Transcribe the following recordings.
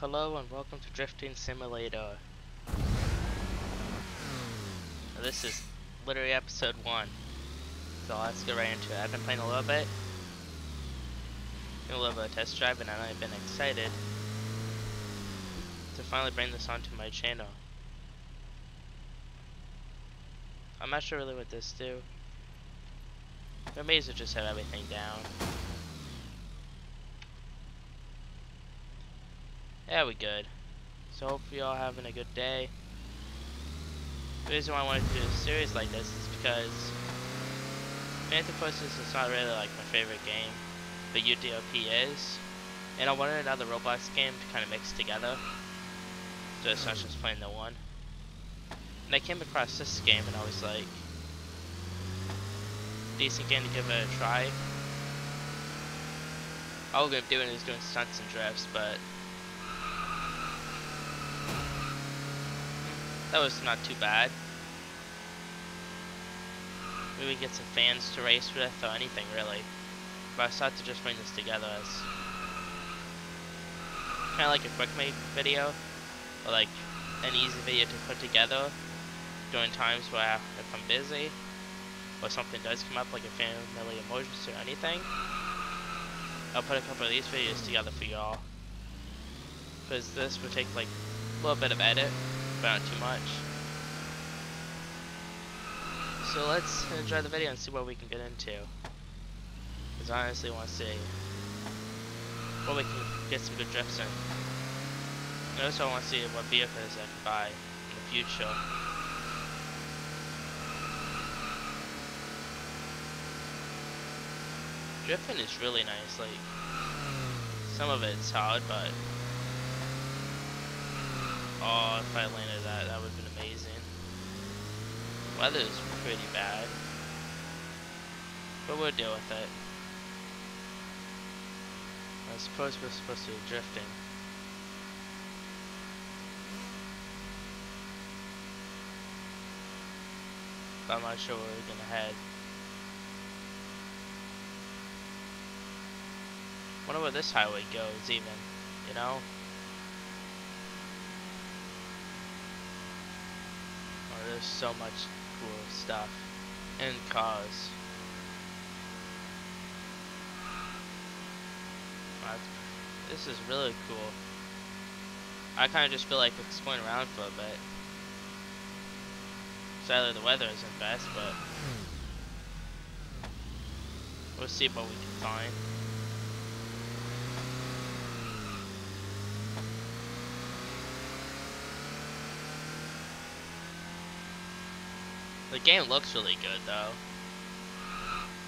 Hello and welcome to Drifting Simulator. Now, this is literally episode 1. So let's get right into it. I've been playing a little bit. Doing a little bit of a test drive and I've been excited to finally bring this onto my channel. I'm not sure really what this do. I may as well just have everything down. Yeah, we good. So hopefully y'all having a good day. The reason why I wanted to do a series like this is because Mantiforces is not really like my favorite game, but UDOP is. And I wanted another Roblox game to kind of mix together. So it's not just playing the one. And I came across this game and I was like, decent game to give it a try. All we're going to be doing is doing stunts and drifts, but that was not too bad. Maybe we get some fans to race with or anything really. But I thought to just bring this together as kind of like a quick make video, or like an easy video to put together during times where if I'm busy or something does come up like a family emergency or anything. I'll put a couple of these videos together for y'all. Because this would take like a little bit of edit, not too much. So let's enjoy the video and see what we can get into. Because I honestly want to see what we can get some good drifts in. And also I want to see what vehicles I can buy in the future. Drifting is really nice, like, some of it's hard, but, oh, if I landed that, that would have been amazing. Weather is pretty bad, but we'll deal with it. I suppose we're supposed to be drifting. I'm not sure where we're gonna head. wonder where this highway goes even, you know? There's so much cool stuff. And cars. This is really cool. I kind of just feel like exploring around for a bit. Sadly the weather isn't best, but we'll see what we can find. The game looks really good though.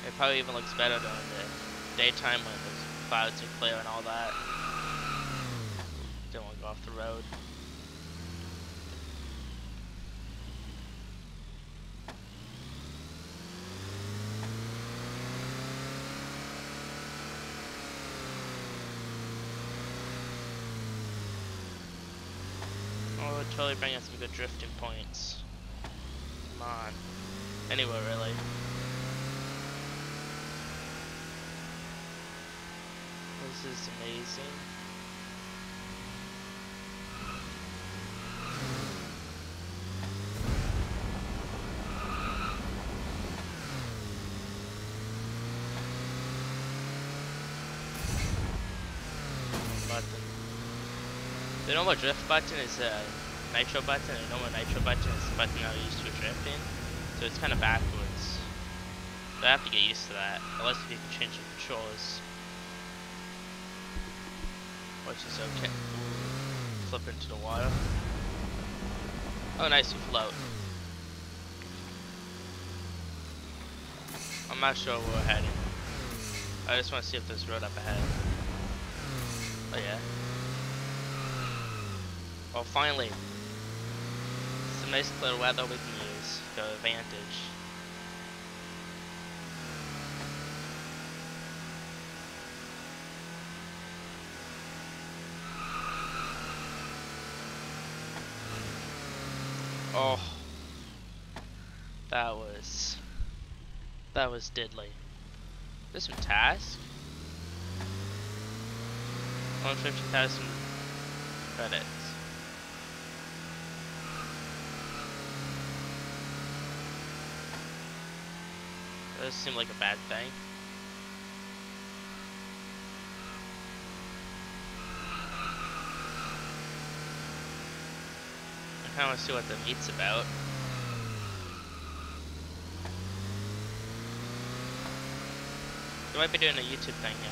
It probably even looks better during the daytime when the clouds are clear and all that. Don't want to go off the road. Oh, totally bring us some good drifting points on. Anywhere, really. This is amazing. The normal drift button is uh, nitro button and normal nitro button is the button I used to drifting. So it's kind of backwards. I have to get used to that. Unless if you can change the controls. Which is okay. Flip into the water. Oh nice, we float. I'm not sure where we're heading. I just want to see if there's road up ahead. Oh yeah. Well finally, nice clear weather we can use to advantage. Oh, that was, that was diddly. This one task? 150,000 Credits. Doesn't seem like a bad thing. I kinda wanna see what the meet's about. They might be doing a YouTube thing, yeah.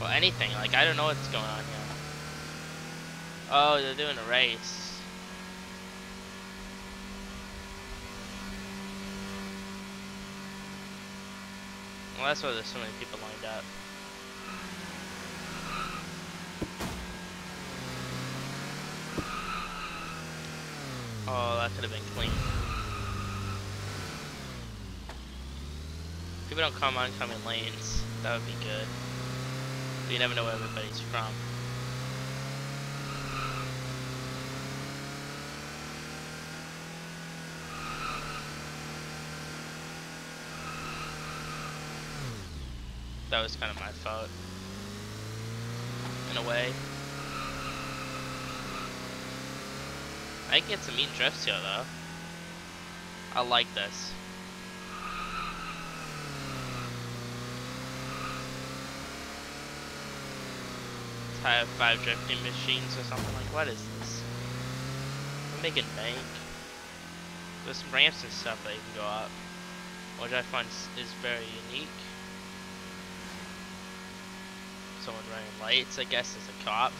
Well, anything. Like, I don't know what's going on here. Oh, they're doing a race. Well, that's why there's so many people lined up. Oh, that could have been clean. People don't come on oncoming lanes. That would be good. But you never know where everybody's from. That was kind of my fault. In a way. I get some mean drifts here though. I like this. Have five drifting machines or something like what is this? I'm making bank. There's some ramps and stuff that you can go up. Which I find is very unique. Someone running lights, I guess, is a cop.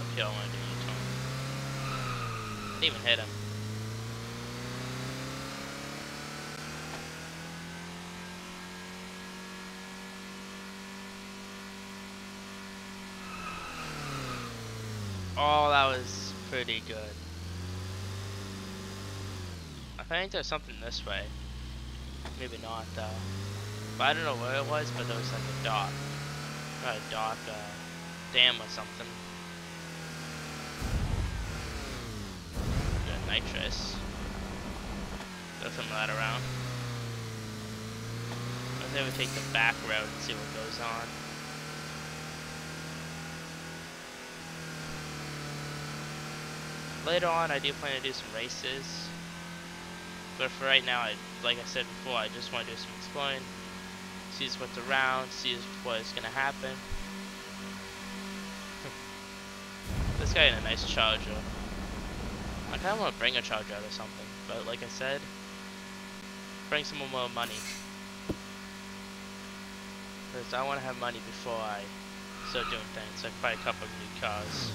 Uphill, to do U-turn. Didn't even hit him. Oh, that was pretty good. I think there's something this way. Maybe not though. But I don't know where it was, but there was like a dock. Not a dock, uh, dam or something. Got nitrous. Throw that around. I think we take the back road and see what goes on. later on I do plan to do some races. But for right now, I, like I said before, I just want to do some exploring, see what's around, see what is going to happen. this guy had a nice charger. I kind of want to bring a charger out or something, but like I said, bring some more money. Because I want to have money before I start doing things, can buy a couple of new cars.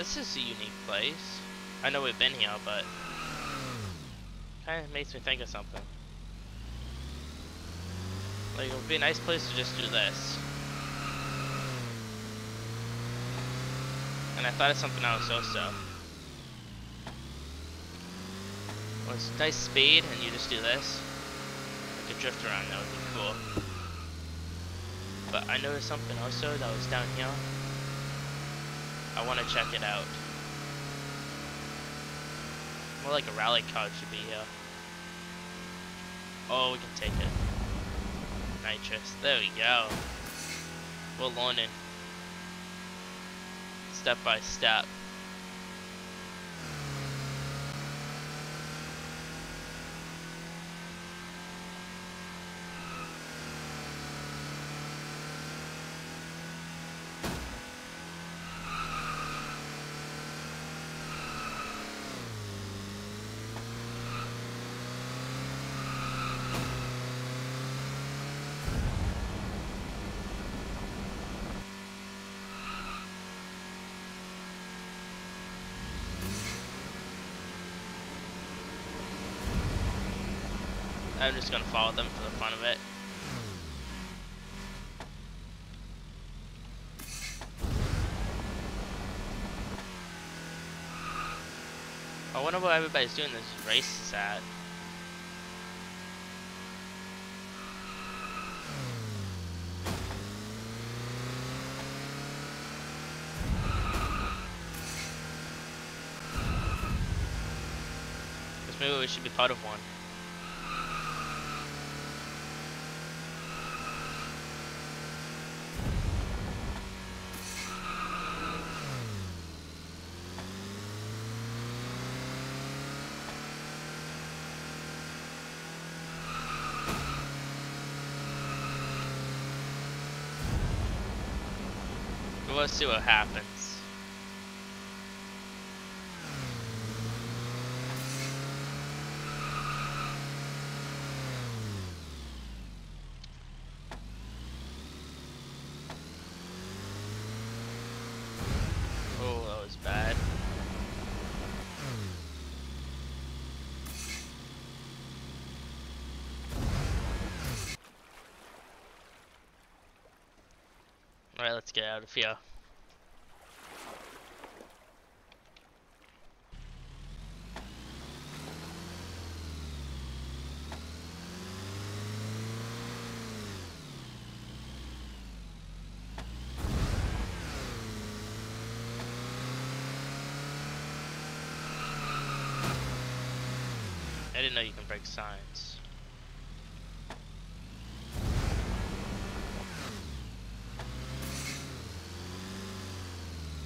This is a unique place. I know we've been here, but kind of makes me think of something. Like, it would be a nice place to just do this. And I thought of something else also. Well, it's nice speed, and you just do this. Like a drift around, that would be cool. But I noticed something also that was down here. I want to check it out. More like a rally car should be here. Oh, we can take it. Nitrous. There we go. We're learning. Step by step. I'm just gonna follow them for the fun of it. I wonder what everybody's doing this race is at. Maybe we should be part of one. Let's see what happens. Oh. Alright, let's get out of here. I didn't know you can break signs.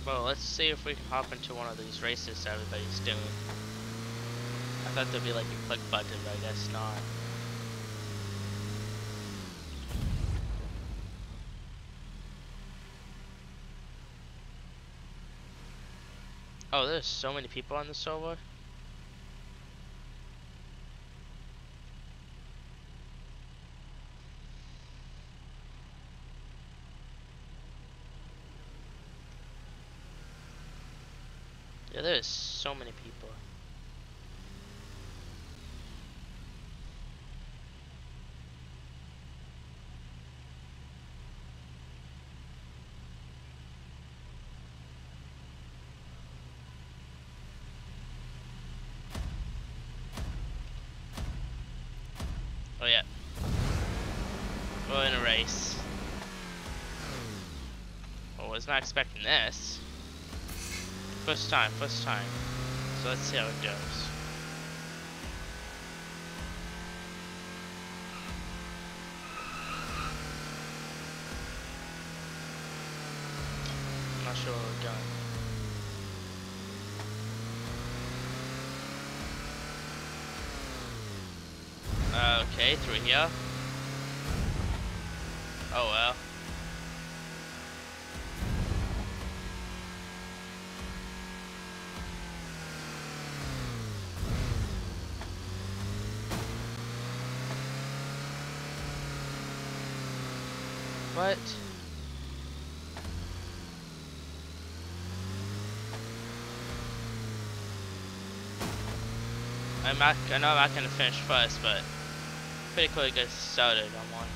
Well, let's see if we can hop into one of these races everybody's doing. I thought there'd be like a click button, but I guess not. Oh, there's so many people on the server. Yeah, there's so many people. Oh yeah. We're in a race. Oh, I was not expecting this. First time, first time. So let's see how it goes. Not sure where we're going. Uh, okay, through here. Oh well. What? I'm not, I know I'm not gonna finish first, but pretty to get started on one.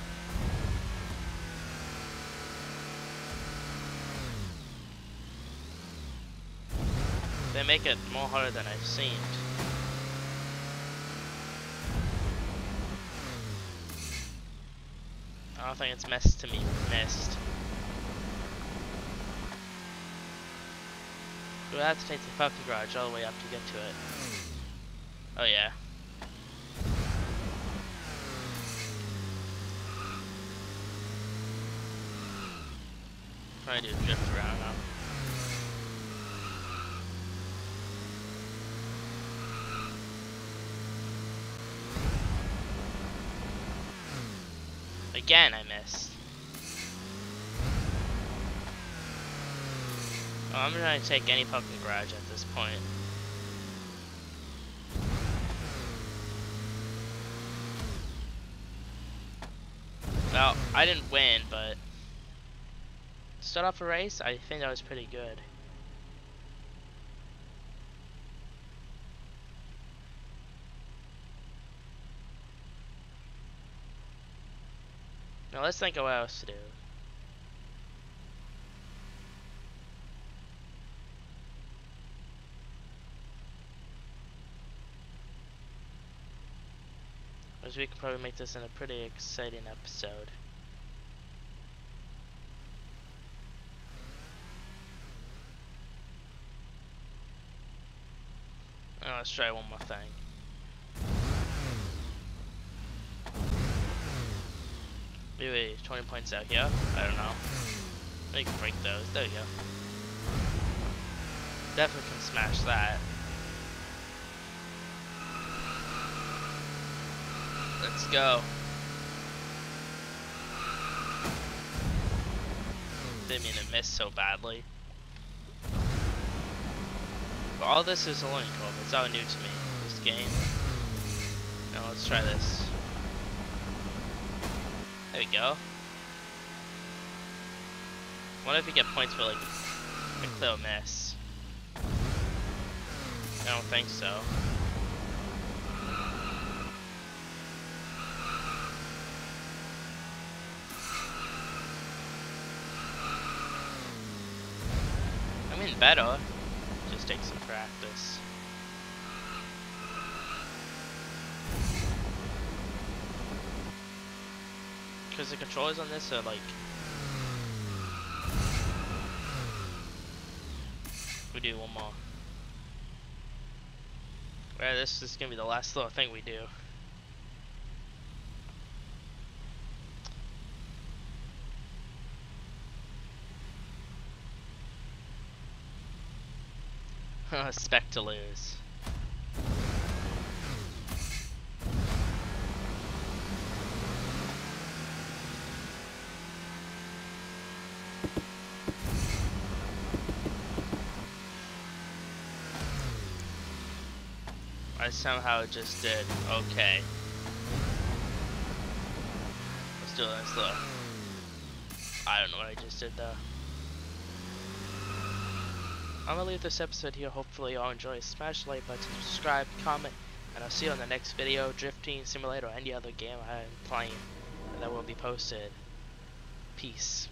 They make it more harder than I've seen. I don't think it's messed to me. Missed. We'll have to take the parking garage all the way up to get to it. Oh yeah. Trying to drift around now. Again, I missed. Oh, I'm to take any parking garage at this point. Well, I didn't win, but start off a race, I think that was pretty good. Now let's think of what else to do. Because we can probably make this in a pretty exciting episode. Now let's try one more thing. Maybe 20 points out here. I don't know. Maybe can break those. There you go. Definitely can smash that. Let's go. Didn't mean to miss so badly. But all this is a learning curve. It's all new to me. This game. Now let's try this. There we go. What if you get points for like a clear miss? I don't think so. I mean better. Just take some practice. Because the controllers on this are like we do one more. Right, this is gonna be the last little thing we do. Expect I somehow just did okay. Let's do this though. I don't know what I just did though. I'm gonna leave this episode here. Hopefully y'all enjoy. Smash the like button, subscribe, comment, and I'll see you on the next video. Drifting Simulator or any other game I'm playing that will be posted. Peace.